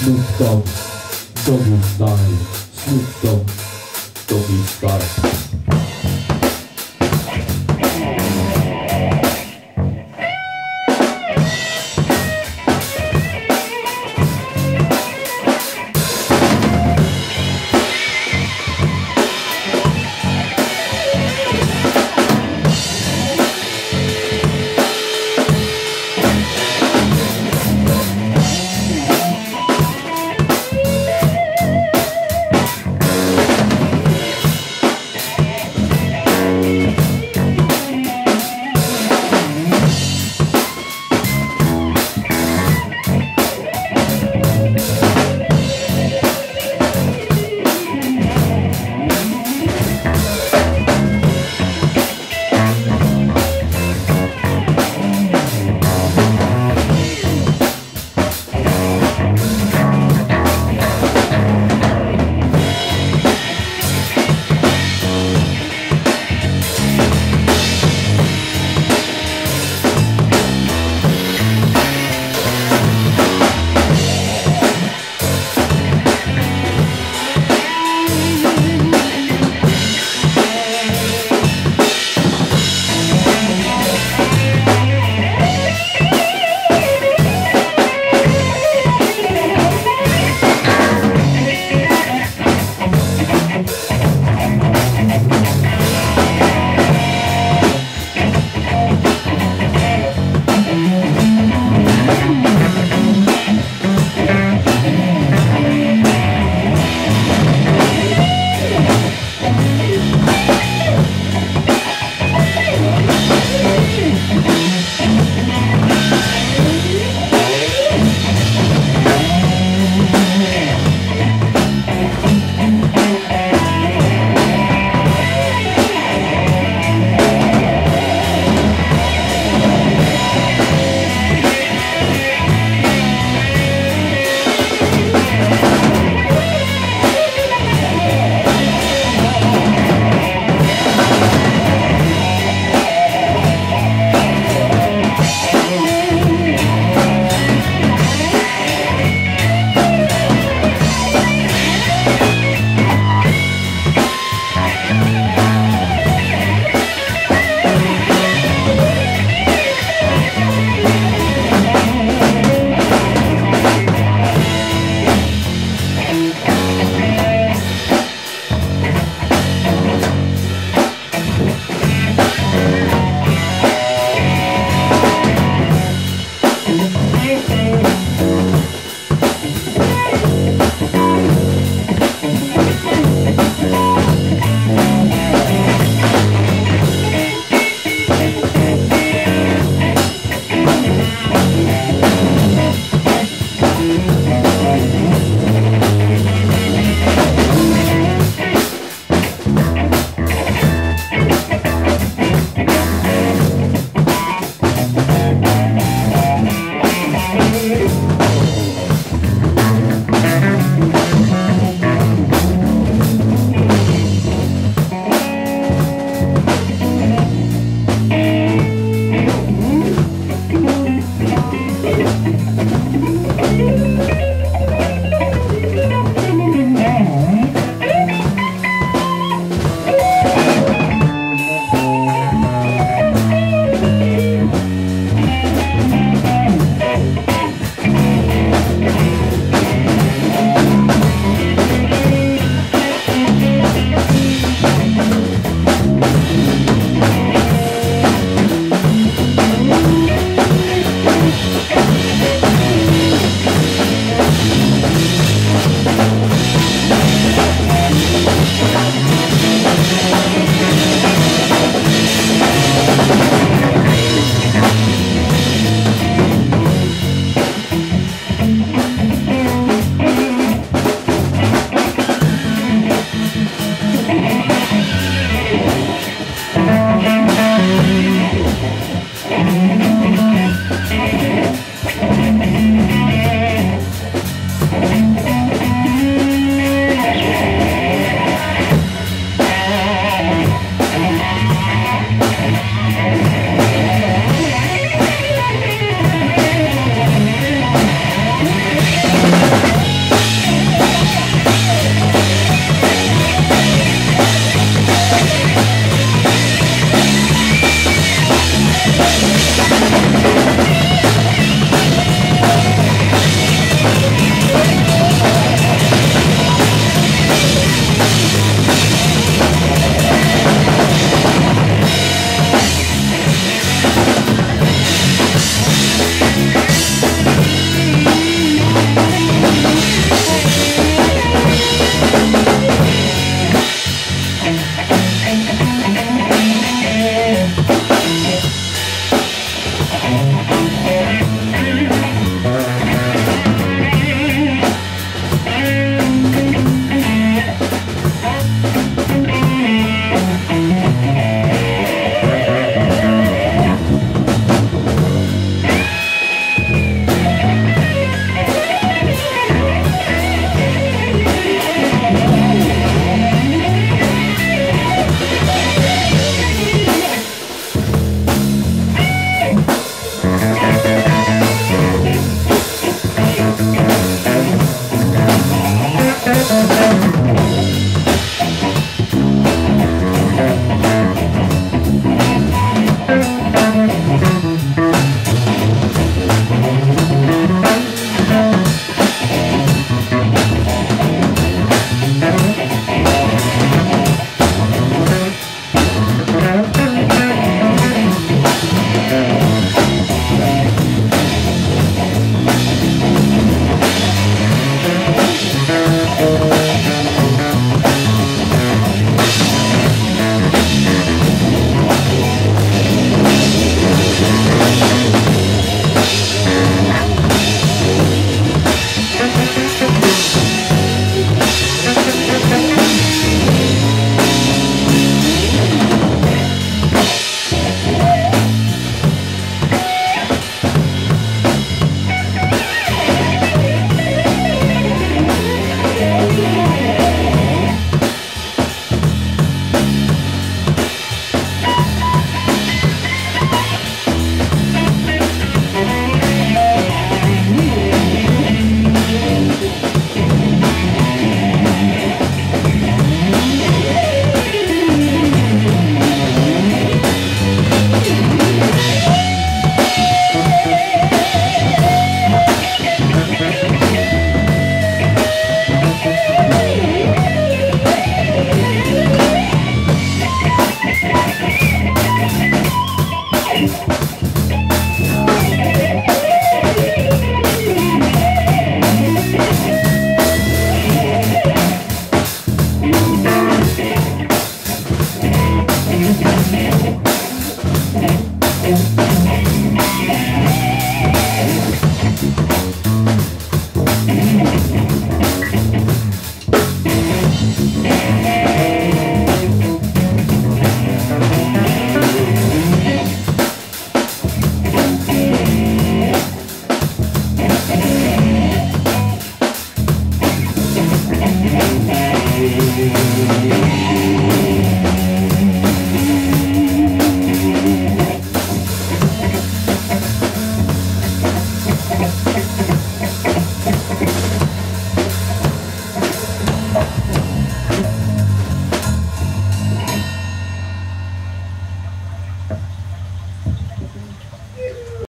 Snoop Dogg, Doggy Style, Snoop Dogg, Doggy Style. Yeah.